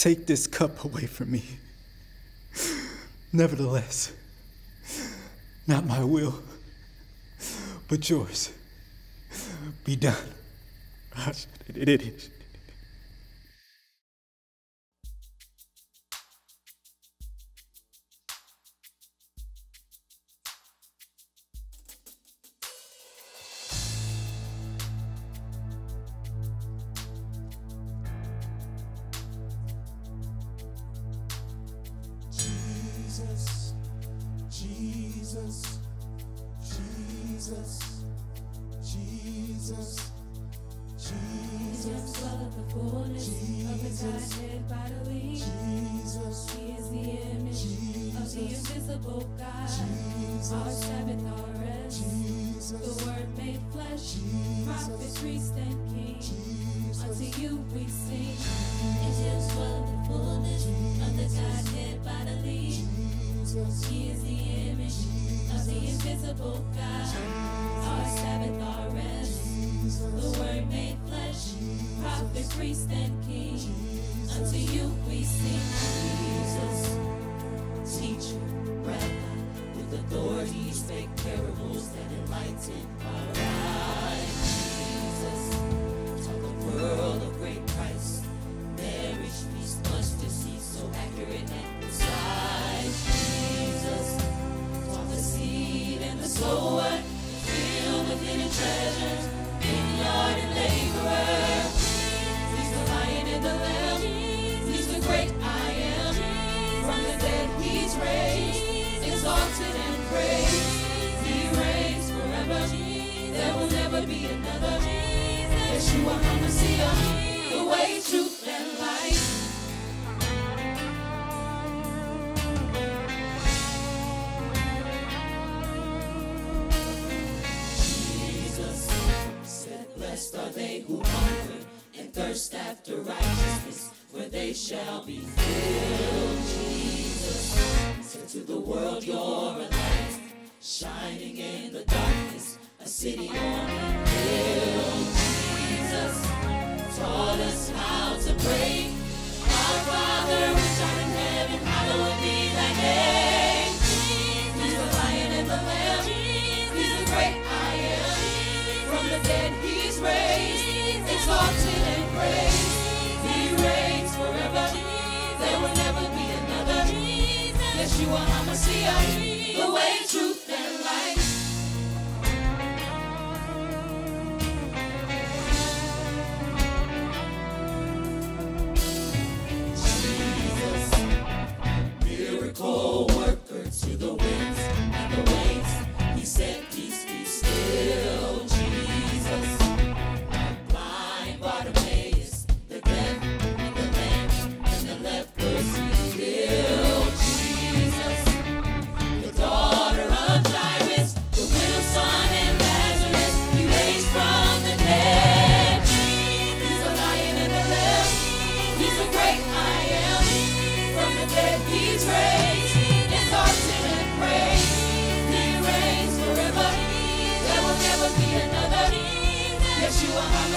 Take this cup away from me. Nevertheless, not my will, but yours be done. Jesus. priest and king. Unto you we sing. thirst after righteousness, for they shall be filled. Jesus said to the world, You're a light shining in the darkness, a city on a hill. Jesus taught us how to pray. Our Father, which art in heaven, hallowed be thy name. He's the Lion and the Lamb. He's the great I am. From the dead, he's raised. Exalted. you are my Messiah, the way, truth, and light. Jesus, miracle.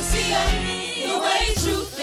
see you, the way, truth,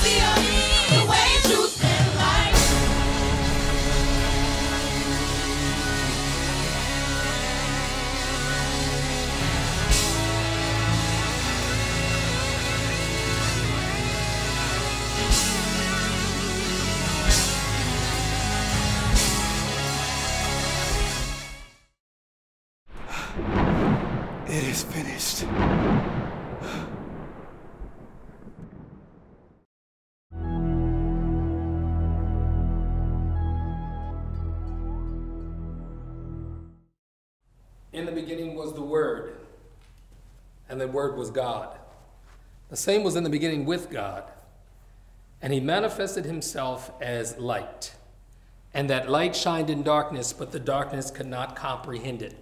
Pasión. The Word was God. The same was in the beginning with God. And he manifested himself as light. And that light shined in darkness, but the darkness could not comprehend it.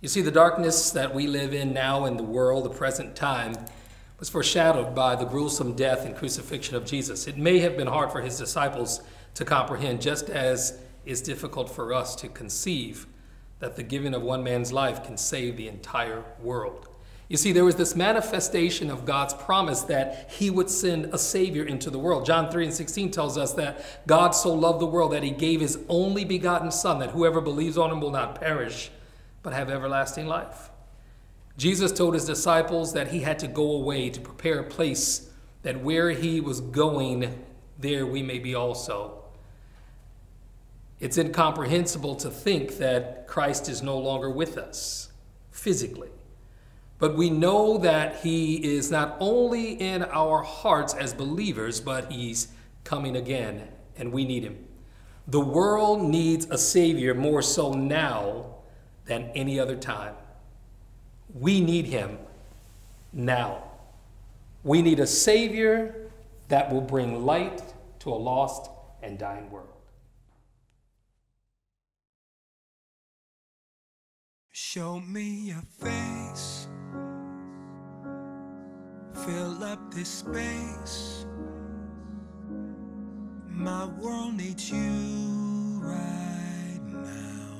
You see, the darkness that we live in now in the world, the present time, was foreshadowed by the gruesome death and crucifixion of Jesus. It may have been hard for his disciples to comprehend, just as is difficult for us to conceive that the giving of one man's life can save the entire world. You see, there was this manifestation of God's promise that he would send a Savior into the world. John 3 and 16 tells us that God so loved the world that he gave his only begotten Son, that whoever believes on him will not perish, but have everlasting life. Jesus told his disciples that he had to go away to prepare a place that where he was going, there we may be also. It's incomprehensible to think that Christ is no longer with us physically. But we know that He is not only in our hearts as believers, but He's coming again, and we need Him. The world needs a Savior more so now than any other time. We need Him now. We need a Savior that will bring light to a lost and dying world. Show me your face. Fill up this space. My world needs you right now.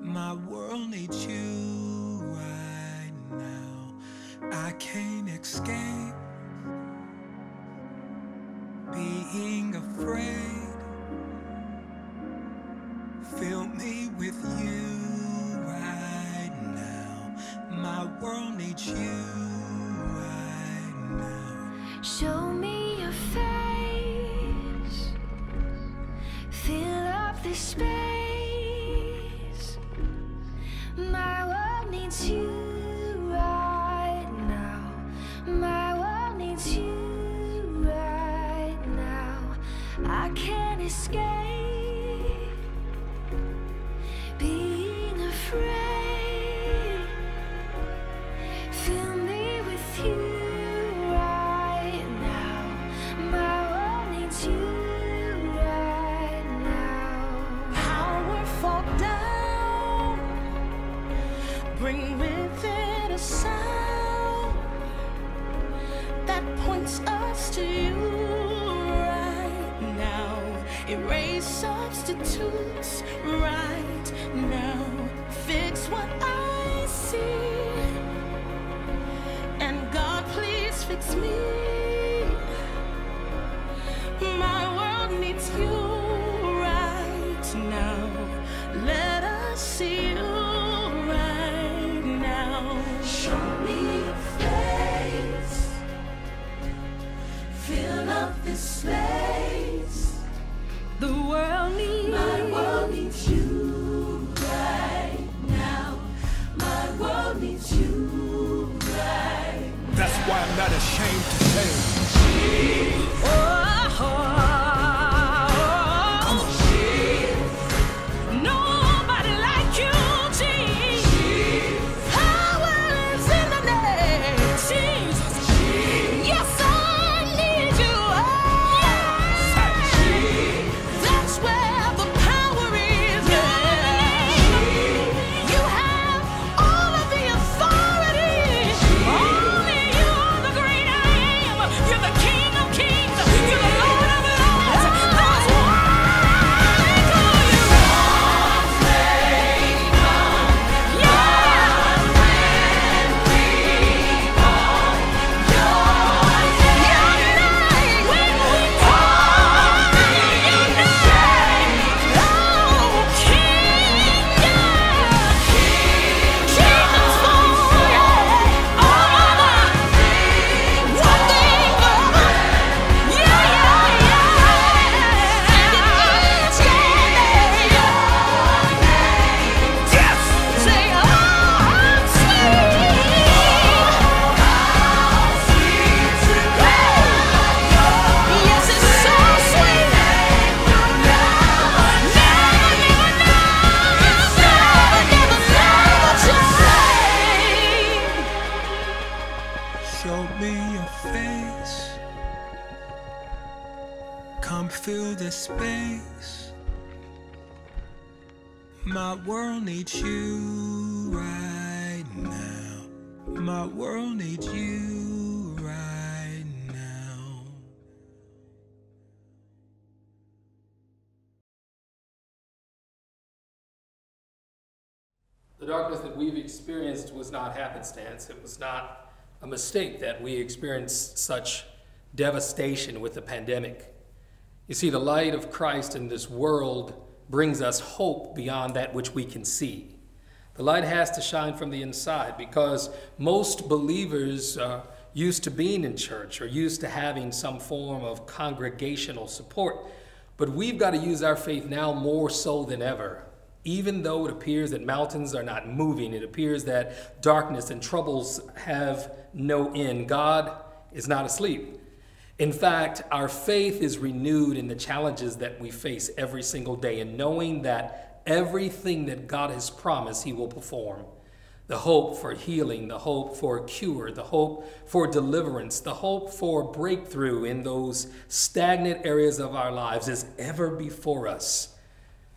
My world needs you right now. I can't escape being afraid. Fill me with you right now. My world needs you. Show me your face. Fill up this space. My world needs you right now. My world needs you right now. I can't escape darkness that we've experienced was not happenstance. It was not a mistake that we experienced such devastation with the pandemic. You see, the light of Christ in this world brings us hope beyond that which we can see. The light has to shine from the inside because most believers are used to being in church or used to having some form of congregational support. But we've got to use our faith now more so than ever. Even though it appears that mountains are not moving, it appears that darkness and troubles have no end. God is not asleep. In fact, our faith is renewed in the challenges that we face every single day and knowing that everything that God has promised, He will perform. The hope for healing, the hope for cure, the hope for deliverance, the hope for breakthrough in those stagnant areas of our lives is ever before us.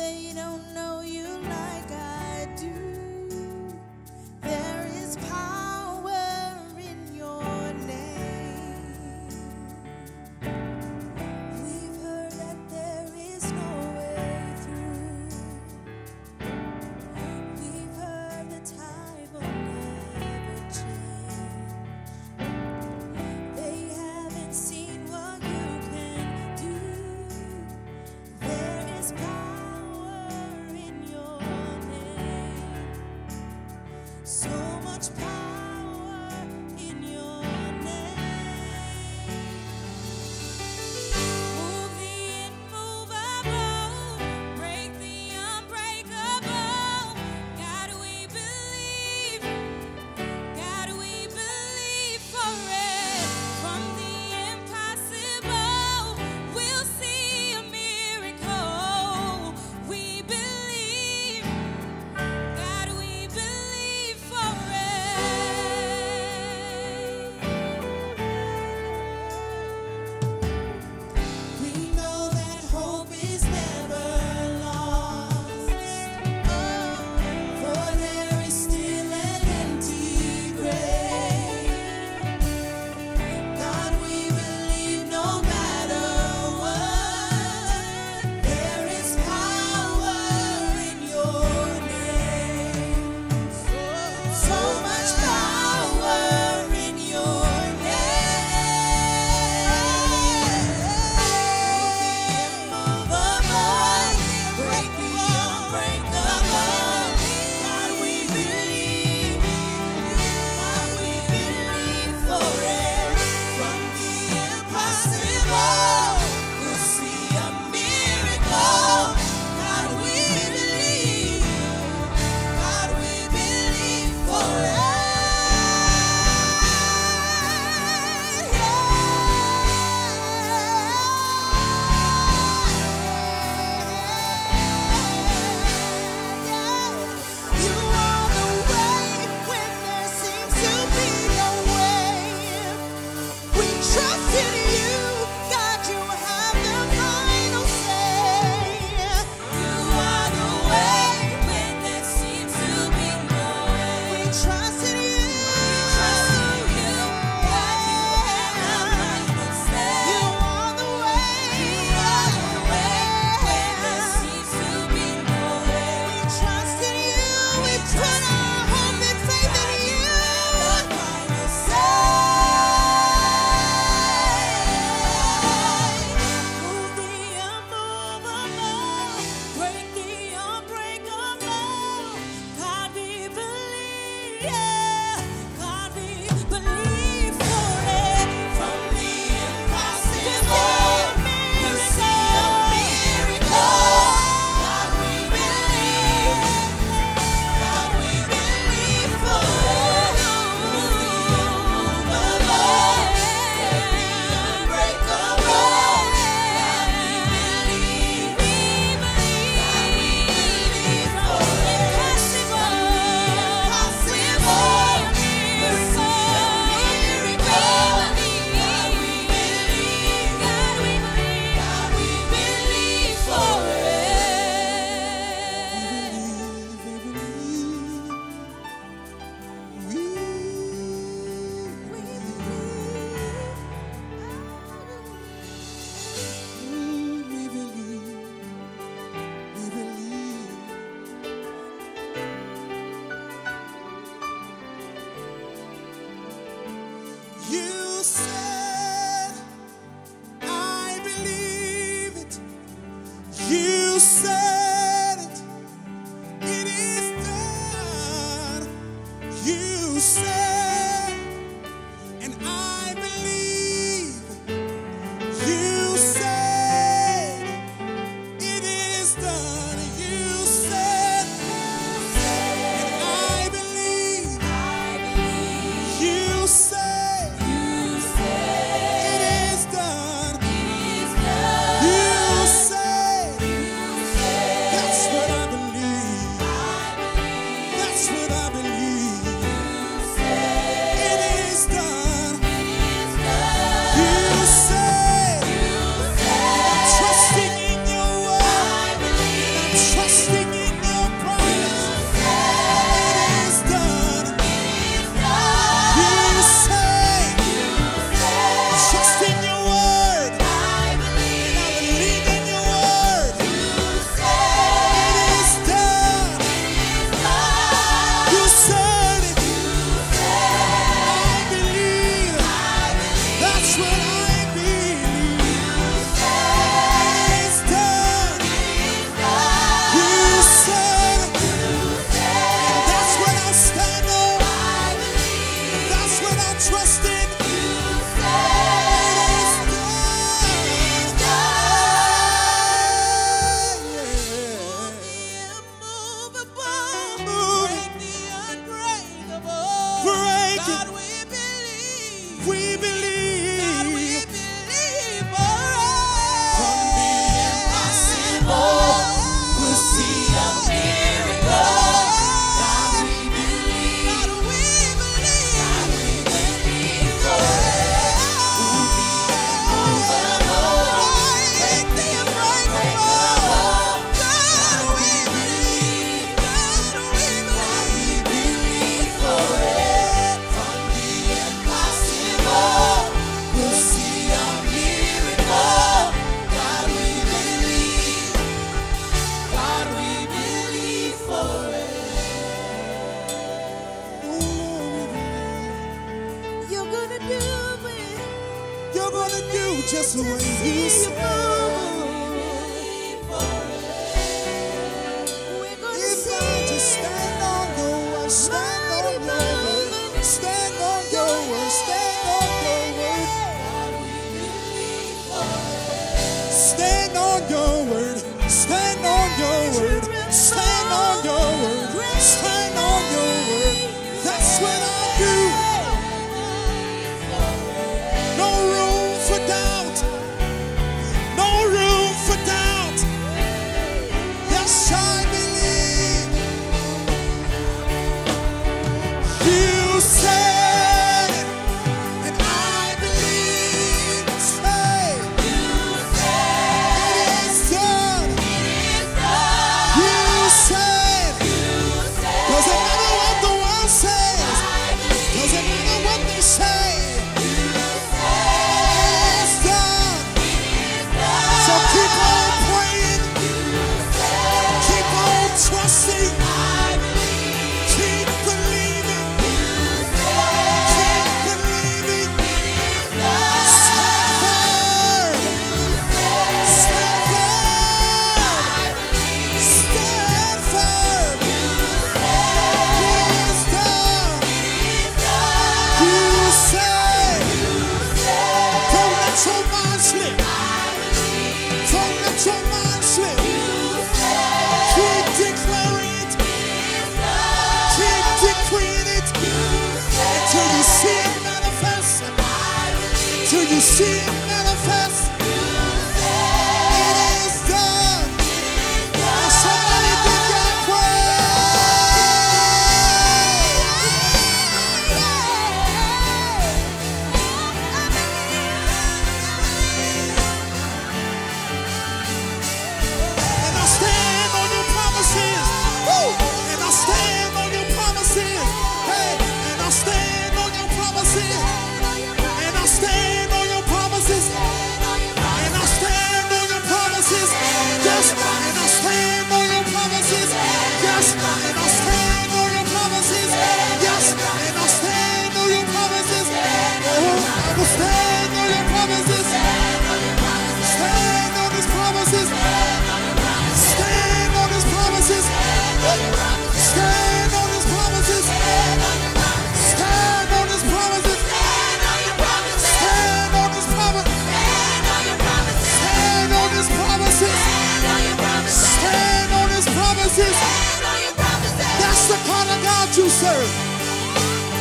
see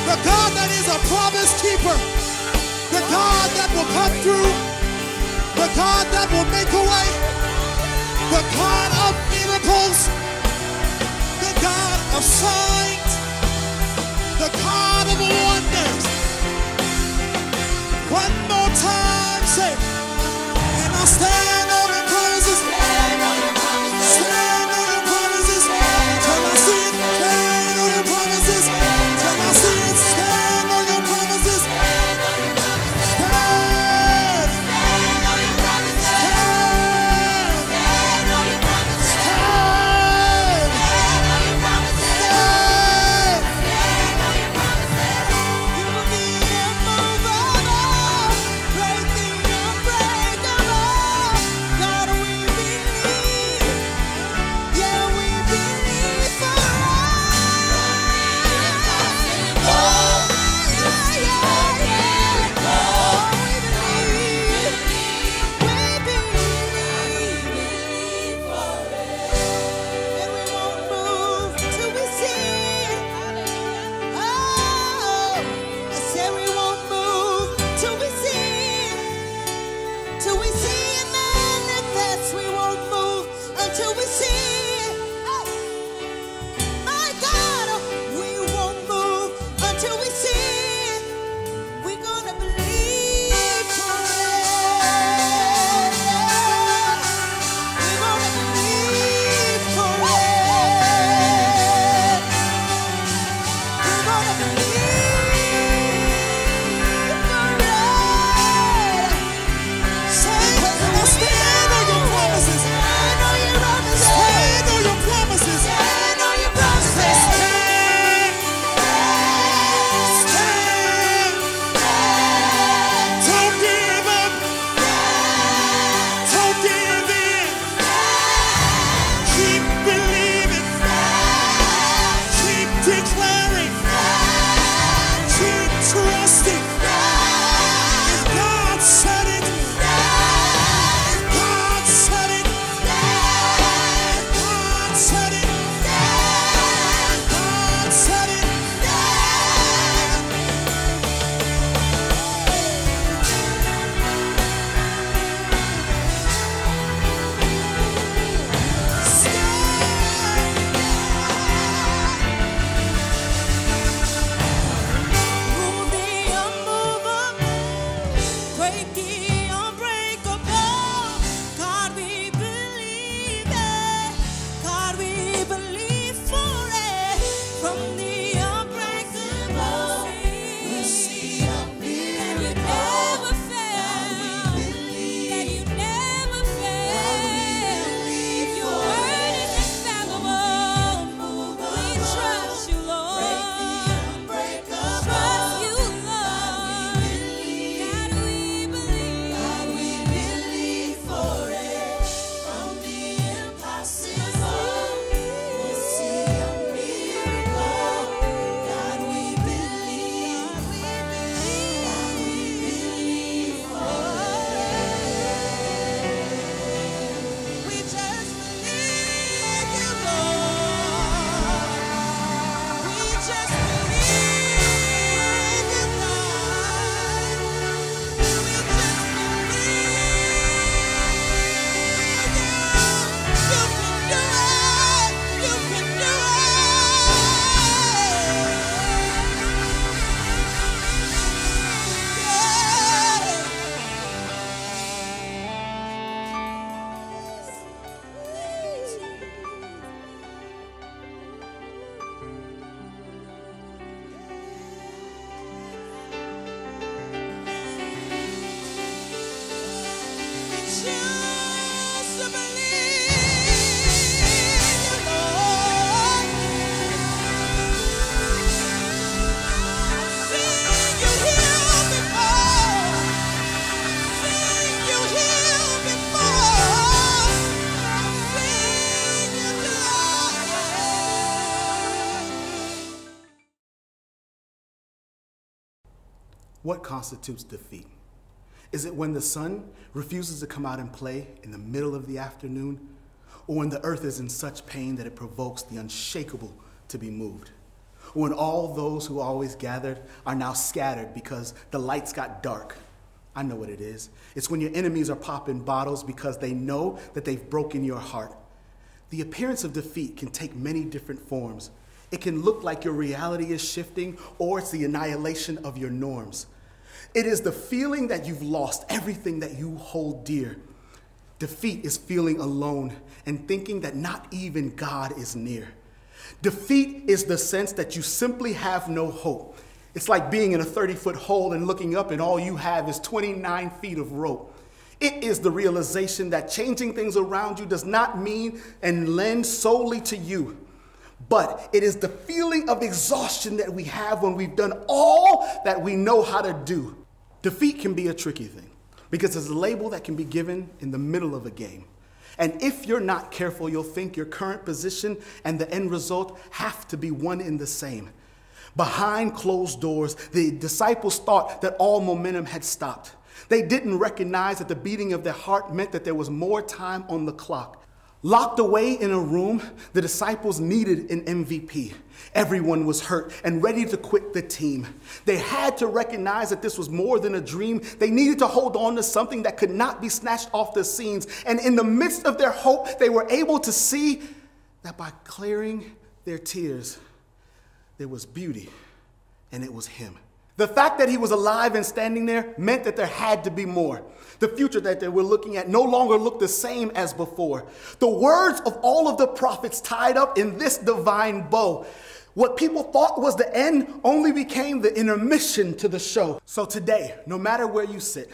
The God that is a promise keeper. The God that will come through. The God that will make a way. The God of miracles. The God of signs. The God of wonders. One more time, say, and I stand on the. What constitutes defeat? Is it when the sun refuses to come out and play in the middle of the afternoon? Or when the earth is in such pain that it provokes the unshakable to be moved? Or when all those who always gathered are now scattered because the lights got dark? I know what it is. It's when your enemies are popping bottles because they know that they've broken your heart. The appearance of defeat can take many different forms. It can look like your reality is shifting, or it's the annihilation of your norms. It is the feeling that you've lost everything that you hold dear. Defeat is feeling alone and thinking that not even God is near. Defeat is the sense that you simply have no hope. It's like being in a 30 foot hole and looking up, and all you have is 29 feet of rope. It is the realization that changing things around you does not mean and lend solely to you. But it is the feeling of exhaustion that we have when we've done all that we know how to do. Defeat can be a tricky thing because it's a label that can be given in the middle of a game. And if you're not careful, you'll think your current position and the end result have to be one in the same. Behind closed doors, the disciples thought that all momentum had stopped. They didn't recognize that the beating of their heart meant that there was more time on the clock. Locked away in a room, the disciples needed an MVP. Everyone was hurt and ready to quit the team. They had to recognize that this was more than a dream. They needed to hold on to something that could not be snatched off the scenes. And in the midst of their hope, they were able to see that by clearing their tears, there was beauty, and it was Him. The fact that He was alive and standing there meant that there had to be more. The future that they were looking at no longer looked the same as before. The words of all of the prophets tied up in this divine bow. What people thought was the end only became the intermission to the show. So today, no matter where you sit,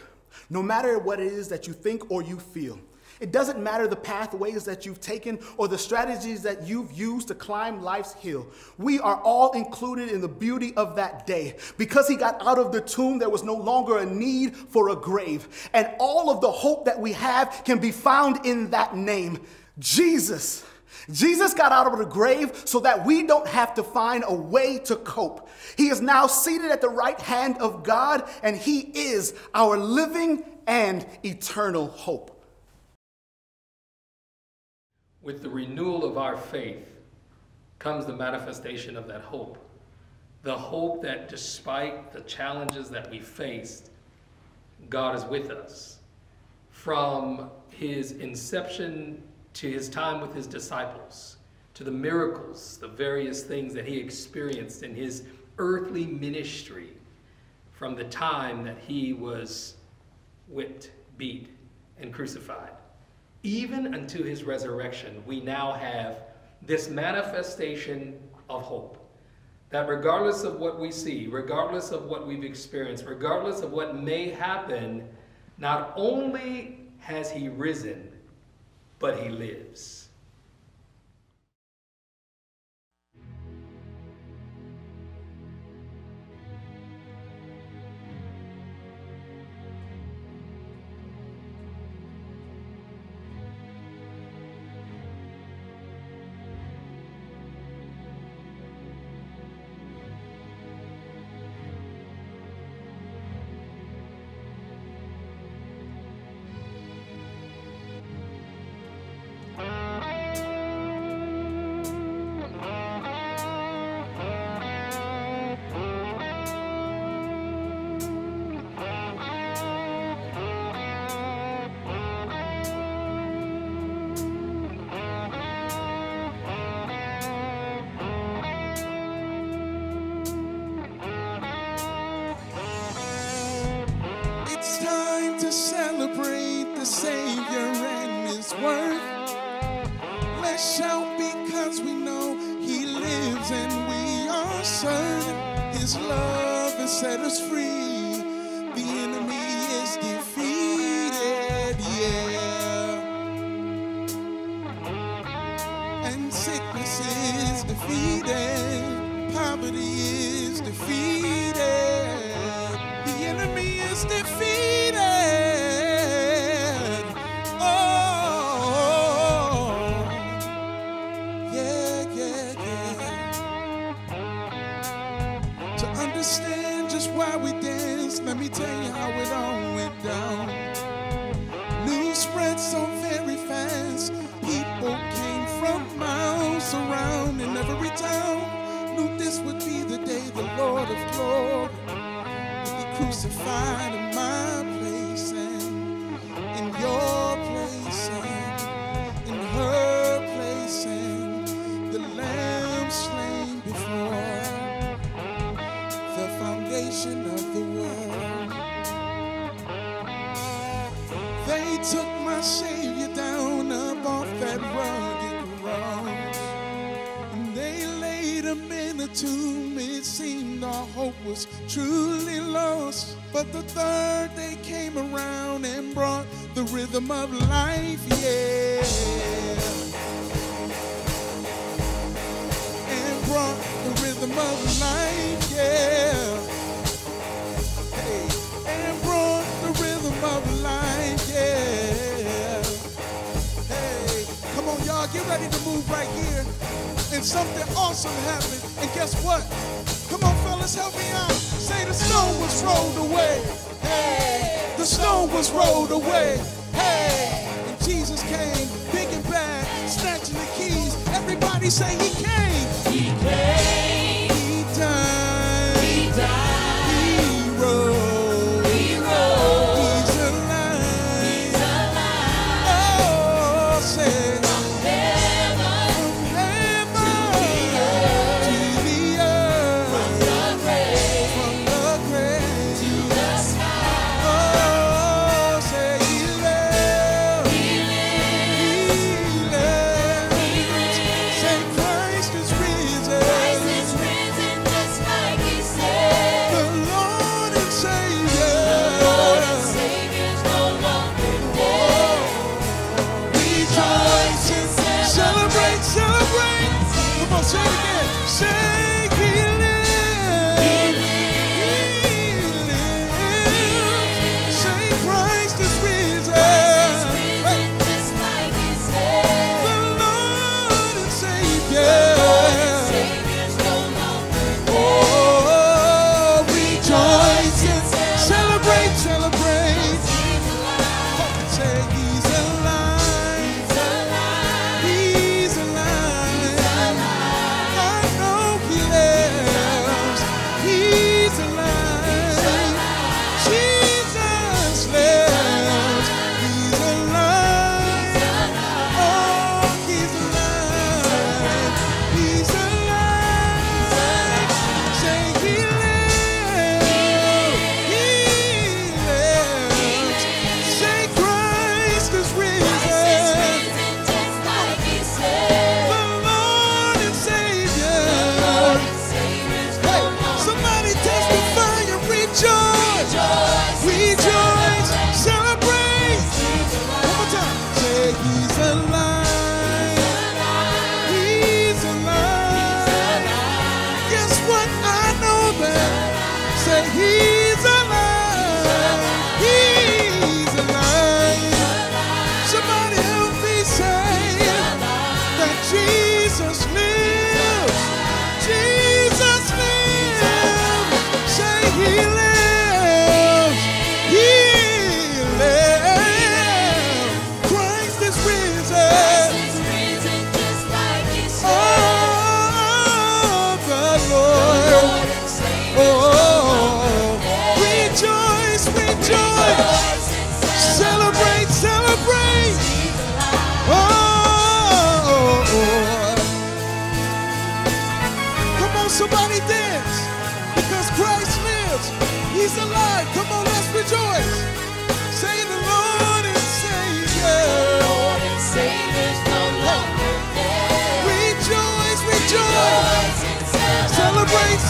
no matter what it is that you think or you feel, it doesn't matter the pathways that you've taken or the strategies that you've used to climb life's hill. We are all included in the beauty of that day. Because he got out of the tomb, there was no longer a need for a grave. And all of the hope that we have can be found in that name Jesus. Jesus got out of the grave so that we don't have to find a way to cope. He is now seated at the right hand of God, and He is our living and eternal hope. With the renewal of our faith comes the manifestation of that hope. The hope that despite the challenges that we faced, God is with us. From his inception to his time with his disciples, to the miracles, the various things that he experienced in his earthly ministry, from the time that he was whipped, beat, and crucified even unto his resurrection, we now have this manifestation of hope. That regardless of what we see, regardless of what we've experienced, regardless of what may happen, not only has he risen, but he lives. Understand just why we dance, let me tell you how it all went down. News spread so very fast. People came from miles around in every town. Knew this would be the day the Lord of glory would be crucified him me. It seemed our hope was truly lost. But the third day came around and brought the rhythm of life, yeah. And brought the rhythm of life, yeah. Hey, and brought the rhythm of life, yeah. Hey, come on, y'all, get ready to move right here. And something awesome happened. And guess what? Come on, fellas, help me out. Say the stone was rolled away. Hey, the stone was rolled away. Hey, and Jesus came, big and bad, snatching the keys. Everybody say he came. He came.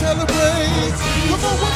Celebrate. Come on,